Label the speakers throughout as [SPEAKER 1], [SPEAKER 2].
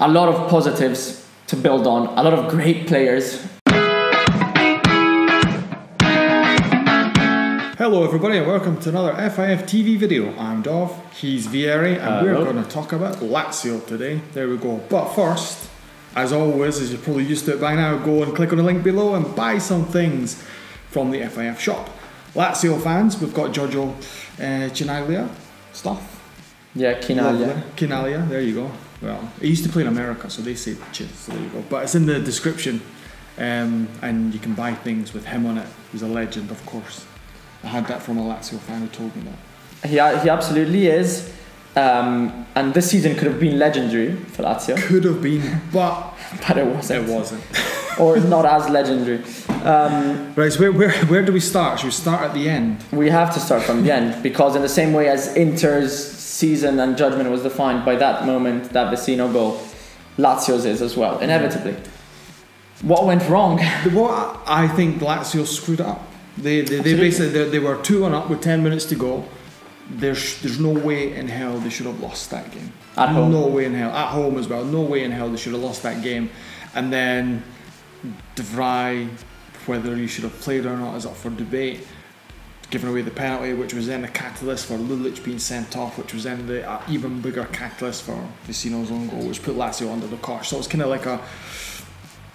[SPEAKER 1] A lot of positives to build on, a lot of great players.
[SPEAKER 2] Hello, everybody, and welcome to another FIF TV video. I'm Dov, he's Vieri, and we're
[SPEAKER 1] Hello.
[SPEAKER 2] going to talk about Lazio today. There we go. But first, as always, as you're probably used to it by now, go and click on the link below and buy some things from the FIF shop. Lazio fans, we've got Giorgio uh, Chinaglia stuff.
[SPEAKER 1] Yeah, Kinalia.
[SPEAKER 2] Lovely. Kinalia, there you go. Well, he used to play in America, so they say cheers. So there you go. But it's in the description, um, and you can buy things with him on it. He's a legend, of course. I had that from a Lazio fan who told me that.
[SPEAKER 1] He, he absolutely is. Um, and this season could have been legendary for Lazio,
[SPEAKER 2] Could have been, but
[SPEAKER 1] but it wasn't.
[SPEAKER 2] it wasn't.
[SPEAKER 1] or not as legendary. Um,
[SPEAKER 2] Right, so where, where, where do we start? Should we start at the end?
[SPEAKER 1] we have to start from the end because, in the same way as Inter's season and judgment was defined by that moment, that Vecino goal, Lazio's is as well, inevitably. What went wrong?
[SPEAKER 2] What I think Lazio screwed up. They, they, they basically they, they were two one up with ten minutes to go. There's there's no way in hell they should have lost that game.
[SPEAKER 1] At home.
[SPEAKER 2] No way in hell. At home as well. No way in hell they should have lost that game. And then De Vrij, whether he should have played or not, is up for debate. Giving away the penalty, which was then the catalyst for Lulic being sent off, which was then the uh, even bigger catalyst for Vecino's own goal, which put Lazio under the cosh. So it's kind of like a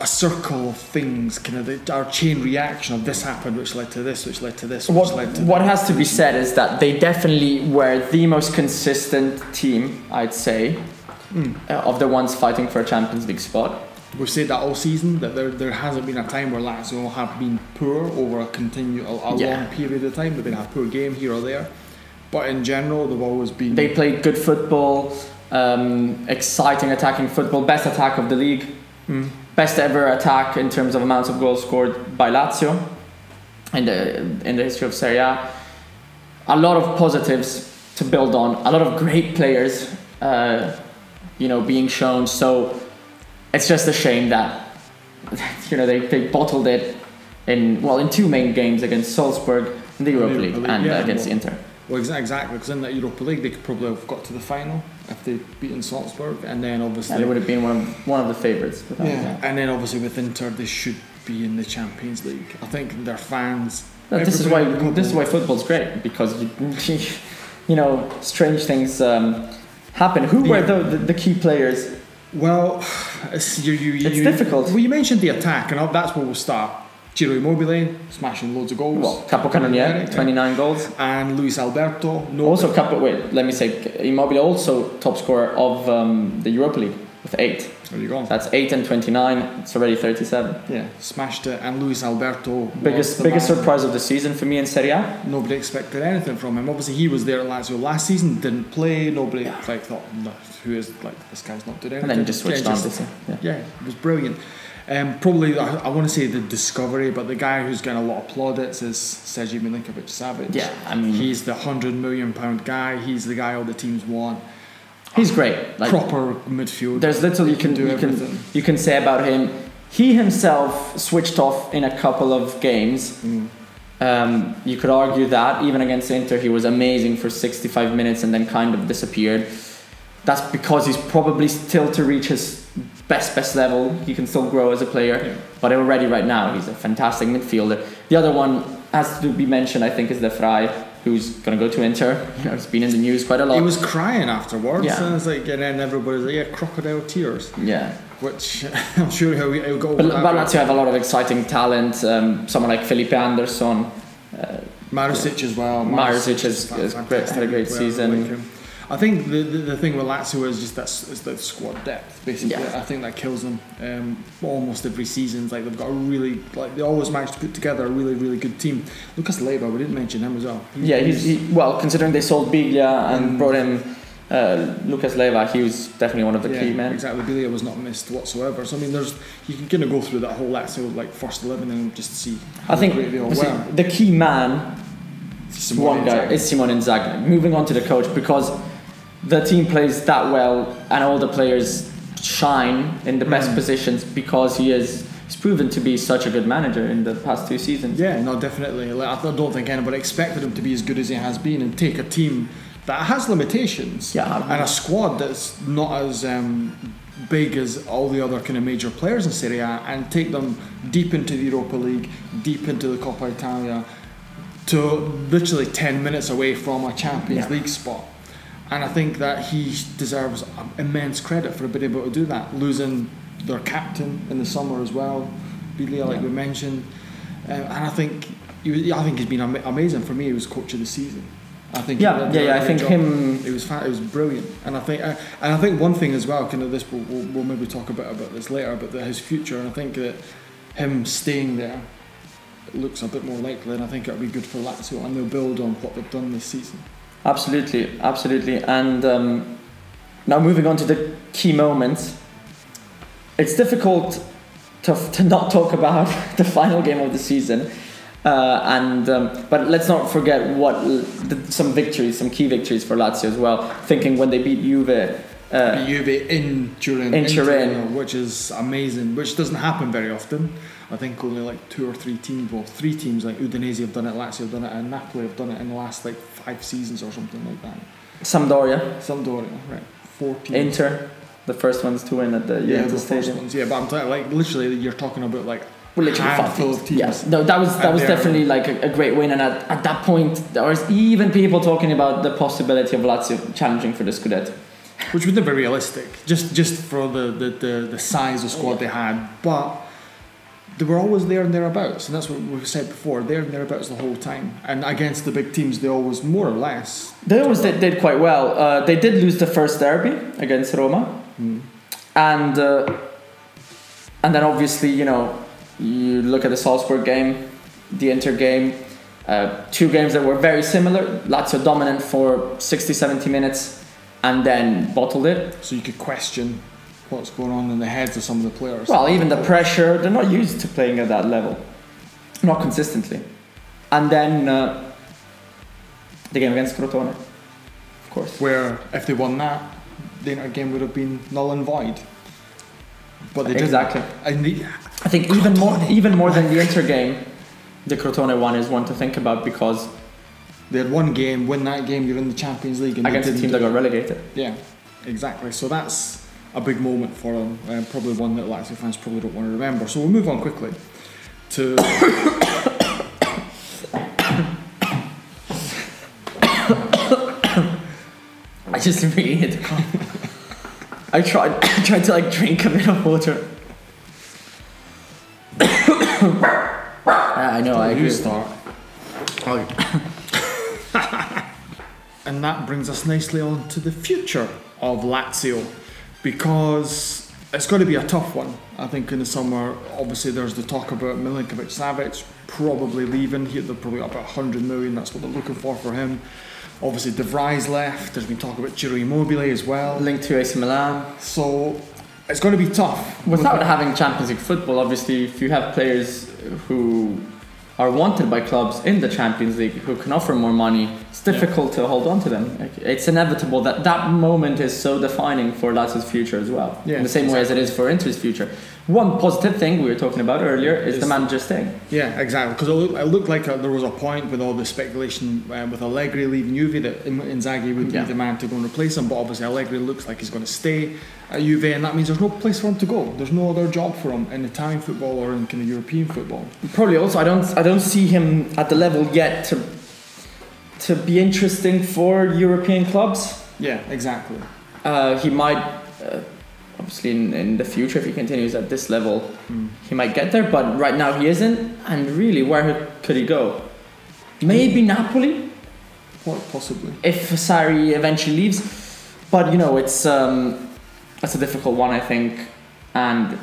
[SPEAKER 2] a circle of things, kind of the, our chain reaction of this happened, which led to this, which led to this, which
[SPEAKER 1] What,
[SPEAKER 2] led to
[SPEAKER 1] what
[SPEAKER 2] that.
[SPEAKER 1] has to be said is that they definitely were the most consistent team, I'd say,
[SPEAKER 2] Hmm.
[SPEAKER 1] uh, of the ones fighting for a Champions League spot.
[SPEAKER 2] We've said that all season that there, there hasn't been a time where Lazio have been poor over a continue a, a
[SPEAKER 1] Yeah.
[SPEAKER 2] long period of time. They've been a poor game here or there, but in general they've always been.
[SPEAKER 1] They played good football, um, exciting attacking football, best attack of the league,
[SPEAKER 2] Mm.
[SPEAKER 1] best ever attack in terms of amounts of goals scored by Lazio in the in the history of Serie A. A lot of positives to build on, a lot of great players, uh, you know, being shown. So it's just a shame that you know they, they bottled it in well in two main games against Salzburg in the Europa League
[SPEAKER 2] League,
[SPEAKER 1] and
[SPEAKER 2] yeah,
[SPEAKER 1] against
[SPEAKER 2] well-
[SPEAKER 1] Inter.
[SPEAKER 2] well, exactly because in that Europa League they could probably have got to the final if they'd beaten Salzburg, and then obviously
[SPEAKER 1] And it would have been one of, one of the favourites.
[SPEAKER 2] yeah, and then obviously with Inter they should be in the Champions League. I think their fans.
[SPEAKER 1] No, this is why
[SPEAKER 2] everybody in the
[SPEAKER 1] this is why football's great because you, you know strange things um, happen. Who were the, the, the key players?
[SPEAKER 2] Well, you, you,
[SPEAKER 1] It's
[SPEAKER 2] you-
[SPEAKER 1] difficult.
[SPEAKER 2] Well, you mentioned the attack, and that's where we'll start. Ciro Immobile smashing loads of goals.
[SPEAKER 1] Well, Capocannoniere, 29 goals.
[SPEAKER 2] and Luis Alberto. No,
[SPEAKER 1] Also, Capo, wait, let me say, Immobile also top scorer of um, the Europa League with eight.
[SPEAKER 2] there you go.
[SPEAKER 1] That's eight and 29. It's already 37.
[SPEAKER 2] Yeah, smashed it. And Luis Alberto.
[SPEAKER 1] Biggest biggest
[SPEAKER 2] man.
[SPEAKER 1] surprise of the season for me in Serie A.
[SPEAKER 2] Nobody expected anything from him. Obviously, he was there at Lazio last season, didn't play. Nobody like thought, no, who is like this guy's not doing anything.
[SPEAKER 1] And then just switched
[SPEAKER 2] yeah,
[SPEAKER 1] on.
[SPEAKER 2] just-
[SPEAKER 1] Yeah.
[SPEAKER 2] Yeah, it was brilliant. Um, probably, I, I want to say the discovery, but the guy who's getting a lot of plaudits is Sergej Milinkovic Savic.
[SPEAKER 1] Yeah, I mean-
[SPEAKER 2] he's the hundred million pound guy. He's the guy all the teams want.
[SPEAKER 1] He's great. Like,
[SPEAKER 2] Proper midfield.
[SPEAKER 1] There's little you can
[SPEAKER 2] do
[SPEAKER 1] you can you can say about him. He himself switched off in a couple of games.
[SPEAKER 2] Mm.
[SPEAKER 1] Um, you could argue that even against Inter, he was amazing for 65 minutes and then kind of disappeared. That's because he's probably still to reach his best best level. He can still grow as a player,
[SPEAKER 2] Yeah.
[SPEAKER 1] but already right now he's a fantastic midfielder. The other one has to be mentioned, I think, is De Who's gonna go to Inter. You know, it's been in the news quite a lot.
[SPEAKER 2] He was crying afterwards,
[SPEAKER 1] Yeah.
[SPEAKER 2] and it's like, and then everybody's like, yeah, crocodile tears,
[SPEAKER 1] yeah.
[SPEAKER 2] which I'm sure he'll, he'll go.
[SPEAKER 1] But, but Lazio have a lot of exciting talent. Um, someone like Felipe Anderson.
[SPEAKER 2] Marusic as well. Fan-
[SPEAKER 1] is great- had a great season.
[SPEAKER 2] I think the, the, the thing with Lazio is just that is the squad depth. Basically,
[SPEAKER 1] Yeah.
[SPEAKER 2] I think that kills them um, almost every season. It's like they've got a really like they always manage to put together a really really good team. Lucas Leiva, we didn't mention him as well. He-
[SPEAKER 1] Yeah, he's he, well considering they sold Biglia and
[SPEAKER 2] Mm.
[SPEAKER 1] brought in uh, Lucas Leiva. He was definitely one of the
[SPEAKER 2] yeah,
[SPEAKER 1] key men.
[SPEAKER 2] Exactly, Biglia was not missed whatsoever. So I mean, there's you can kind of go through that whole Lazio like first eleven and just see. How
[SPEAKER 1] I think
[SPEAKER 2] great they all
[SPEAKER 1] see, the key man,
[SPEAKER 2] Simone
[SPEAKER 1] one guy,
[SPEAKER 2] Inzaghi.
[SPEAKER 1] is Simone Inzaghi. Moving on to the coach because the team plays that well and all the players shine in the best
[SPEAKER 2] Mm.
[SPEAKER 1] positions because he is. He's proven to be such a good manager in the past two seasons.
[SPEAKER 2] Yeah, no, definitely. Like, I don't think anybody expected him to be as good as he has been and take a team that has limitations
[SPEAKER 1] Yeah.
[SPEAKER 2] and a squad that's not as um, big as all the other kind of major players in Serie A and take them deep into the Europa League, deep into the Coppa Italia, to literally 10 minutes away from a Champions
[SPEAKER 1] Yeah.
[SPEAKER 2] League spot. And I think that he deserves immense credit for being able to do that, losing their captain in the summer as well, Biglia, like
[SPEAKER 1] Yeah.
[SPEAKER 2] we mentioned. Um, and I think was, I think he's been ama- amazing for me. He was coach of the season. I think
[SPEAKER 1] Yeah, yeah, yeah. I think
[SPEAKER 2] job.
[SPEAKER 1] him.
[SPEAKER 2] It was it was brilliant, and I think uh, and I think one thing as well. Kind of this, we'll, we'll, we'll maybe talk a bit about this later, but that his future. And I think that him staying there looks a bit more likely, and I think it'll be good for Lazio, and they'll build on what they've done this season.
[SPEAKER 1] Absolutely, absolutely. And um, now moving on to the key moments. It's difficult to, to not talk about the final game of the season. Uh, and um, but let's not forget what the, some victories, some key victories for Lazio as well. Thinking when they beat Juve, uh,
[SPEAKER 2] Juve in Turin,
[SPEAKER 1] in Turin.
[SPEAKER 2] Torino, which is amazing, which doesn't happen very often. I think only like two or three teams, well, three teams like Udinese have done it, Lazio have done it, and Napoli have done it in the last like five seasons or something like that.
[SPEAKER 1] Sampdoria,
[SPEAKER 2] Sampdoria, right? Four teams.
[SPEAKER 1] Inter, the first ones to win at the
[SPEAKER 2] Yeah, the
[SPEAKER 1] Juventus
[SPEAKER 2] first ones. Yeah, but I'm talking like literally, you're talking about like
[SPEAKER 1] Well, literally five teams.
[SPEAKER 2] teams.
[SPEAKER 1] Yes, no, that was that
[SPEAKER 2] And
[SPEAKER 1] was definitely like a, a great win, and at, at that point there was even people talking about the possibility of Lazio challenging for the Scudetto.
[SPEAKER 2] Which was never realistic, just just for the the, the, the size of squad they had. But they were always there and thereabouts, and that's what we've said before. There and thereabouts the whole time, and against the big teams, they always more or less.
[SPEAKER 1] They always did, did quite well. Uh, they did lose the first derby against Roma,
[SPEAKER 2] Mm.
[SPEAKER 1] and uh, and then obviously you know you look at the Salzburg game, the Inter game, uh, two games that were very similar. Lazio dominant for 60, 70 minutes, and then bottled it.
[SPEAKER 2] So you could question what's going on in the heads of some of the players.
[SPEAKER 1] Well, even the pressure, they're not used to playing at that level, not consistently. And then uh, the game against Crotone, of course.
[SPEAKER 2] where if they won that, then our game would have been null and void. But they didn't.
[SPEAKER 1] Exactly. I think even more, even more than the Inter game, the Crotone one is one to think about because
[SPEAKER 2] they had one game, win that game, you're in the Champions League, and
[SPEAKER 1] against a team that got relegated.
[SPEAKER 2] Yeah, exactly. So that's a big moment for them. Uh, probably one that Lazio fans probably don't want to remember. So we'll move on quickly to.
[SPEAKER 1] I just really hit the cough. I tried, I tried to like drink a bit of water. Yeah, I know, I agree.
[SPEAKER 2] start. And that brings us nicely on to the future of Lazio because it's going to be a tough one. I think in the summer, obviously, there's the talk about Milinkovic Savic probably leaving. Here, they're probably up at 100 million, that's what they're looking for for him. Obviously, De Vrij left. There's been talk about Ciro Immobile as well.
[SPEAKER 1] Linked to AC Milan.
[SPEAKER 2] So it's going to be tough.
[SPEAKER 1] Without having Champions League football, obviously, if you have players who are wanted by clubs in the Champions League who can offer more money, it's difficult to hold on to them. Like, It's inevitable that that moment is so defining for Lazio's future as well.
[SPEAKER 2] Yeah,
[SPEAKER 1] in the same way as it is for Inter's future. One positive thing we were talking about earlier is,
[SPEAKER 2] Is-
[SPEAKER 1] the manager staying.
[SPEAKER 2] Yeah, exactly. Because it, look, it looked like uh there was a point with all the speculation uh, with Allegri leaving Juve that Inzaghi would
[SPEAKER 1] Yeah.
[SPEAKER 2] be the man to go and replace him. But obviously, Allegri looks like he's going to stay at Juve, and that means there's no place for him to go. There's no other job for him in Italian football or in kind of European football.
[SPEAKER 1] Probably also, I don't, I don't see him at the level yet to, to be interesting for European clubs.
[SPEAKER 2] Yeah, exactly.
[SPEAKER 1] Uh, he might, uh, obviously, in, in the future, if he continues at this level,
[SPEAKER 2] Mm.
[SPEAKER 1] he might get there. But right now, he isn't. And really, where could he go? Maybe Napoli
[SPEAKER 2] What possibly?
[SPEAKER 1] if Sarri eventually leaves. But you know, it's um, it's a difficult one, I think, and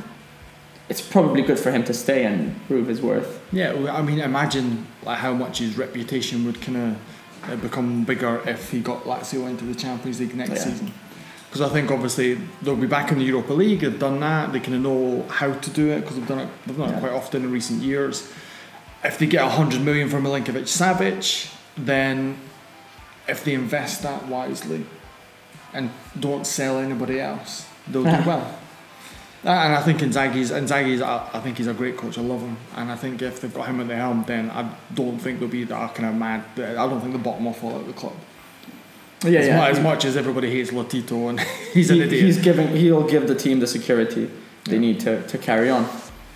[SPEAKER 1] it's probably good for him to stay and prove his worth.
[SPEAKER 2] Yeah, well, I mean, imagine like how much his reputation would kind of uh, become bigger if he got Lazio into the Champions League next
[SPEAKER 1] Yeah.
[SPEAKER 2] season. Because I think obviously they'll be back in the Europa League. They've done that. They kind of know how to do it because they've done it. They've done
[SPEAKER 1] Yeah.
[SPEAKER 2] it quite often in recent years. If they get hundred million from Milinkovic Savic, then if they invest that wisely and don't sell anybody else, they'll do well. And I think Inzaghi's, Inzaghi's I think he's a great coach. I love him, and I think if they've got him at the helm, then I don't think they'll be that kind of mad. I don't think the bottom will fall out of the club.
[SPEAKER 1] Yeah,
[SPEAKER 2] as,
[SPEAKER 1] yeah.
[SPEAKER 2] mu- as much as everybody hates Lotito and he's an idiot.
[SPEAKER 1] he's giving. He'll give the team the security they
[SPEAKER 2] Yeah.
[SPEAKER 1] need to, to carry on.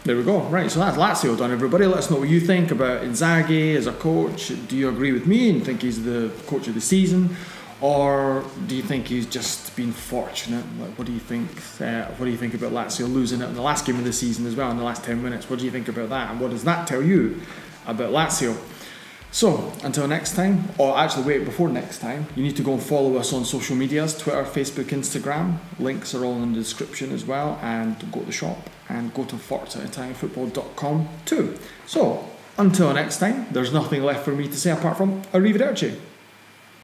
[SPEAKER 2] There we go. Right, so that's Lazio done. Everybody, let us know what you think about Inzaghi as a coach. Do you agree with me and think he's the coach of the season, or do you think he's just been fortunate? Like, what do you think? Uh, what do you think about Lazio losing it in the last game of the season as well in the last ten minutes? What do you think about that, and what does that tell you about Lazio? So, until next time, or actually, wait, before next time, you need to go and follow us on social medias Twitter, Facebook, Instagram. Links are all in the description as well. And go to the shop and go to forzaitalianfootball.com too. So, until next time, there's nothing left for me to say apart from arrivederci.